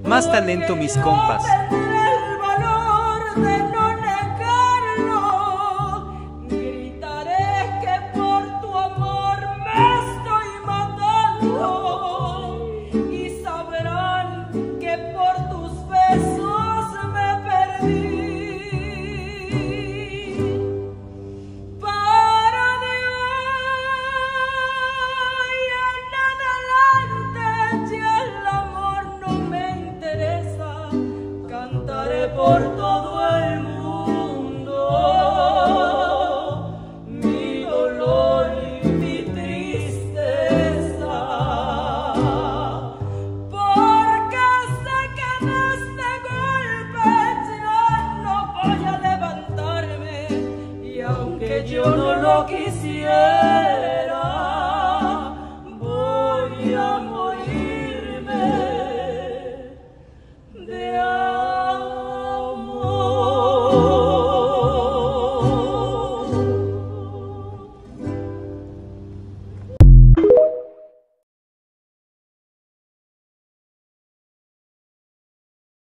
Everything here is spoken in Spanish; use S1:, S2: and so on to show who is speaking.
S1: Más talento mis compas. por todo el mundo mi dolor y mi tristeza, porque sé que de este golpe no voy a levantarme y aunque yo no lo quisiera.